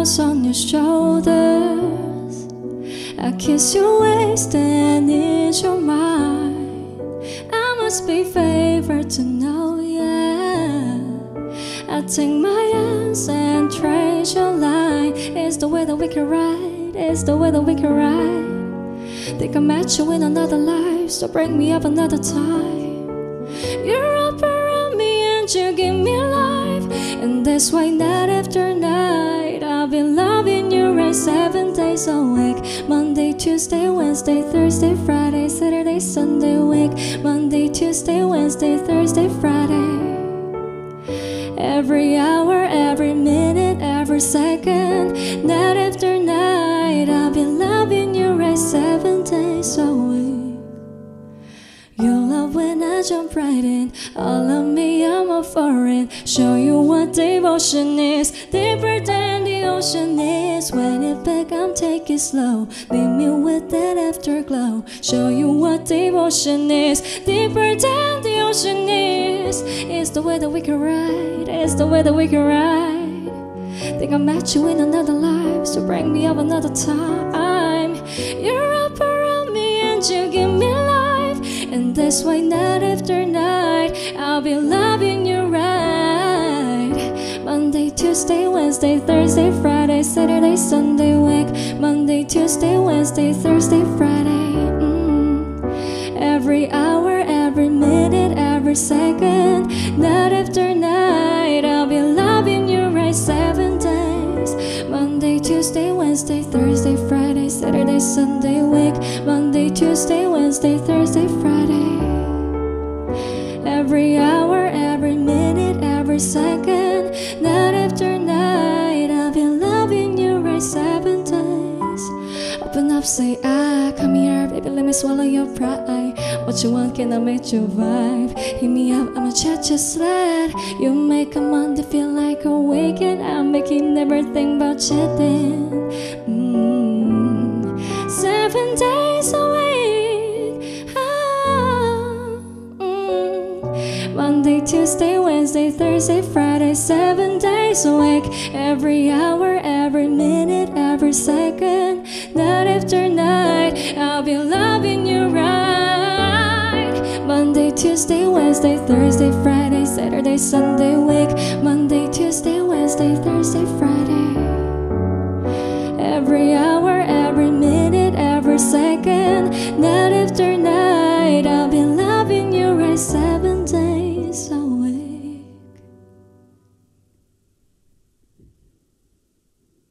on your shoulders. I kiss your waist and ease your mind. I must be favored to know, yeah. I take my hands and trace your line. It's the way that we can ride. It's the way that we can ride. Think I met you in another life, so bring me up another time. You're up around me and you give me life, and that's why night after night I've been loving you right seven days a week. Monday, Tuesday, Wednesday, Thursday, Friday, Saturday, Sunday, week. Monday, Tuesday, Wednesday, Thursday, Friday. Every hour, every minute, every second, night after night, I've been loving you right seven days a week. You love when I jump right in, all of me, I'm a foreign. Show you devotion is, deeper than the ocean is. When it back, I'm taking slow. Leave me with that afterglow. Show you what devotion is, deeper than the ocean is. It's the way that we can ride, it's the way that we can ride. Think I met you in another life, so bring me up another time. You're up around me and you give me life, and that's why night after night I'll be Tuesday, Wednesday, Thursday, Friday, Saturday, Sunday, week. Monday, Tuesday, Wednesday, Thursday, Friday. Mm. Every hour, every minute, every second, night after night, I'll be loving you right seven days. Monday, Tuesday, Wednesday, Thursday, Friday, Saturday, Sunday, week. Monday, Tuesday, Wednesday, Thursday, Friday. Every hour, every minute, every second, Say ah, come here, baby, let me swallow your pride. What you want, can I make you vibe? Hit me up, I'ma chat your slide. You make a Monday feel like a weekend. I'm making never think about chatting. Mm. Seven days a week. Ah, mm. Monday, Tuesday, Wednesday, Thursday, Friday, seven days a week. Every hour, every minute, every second, night after night, I'll be loving you right. Monday, Tuesday, Wednesday, Thursday, Friday, Saturday, Sunday, week. Monday, Tuesday, Wednesday, Thursday, Friday. Every hour, every minute, every second, night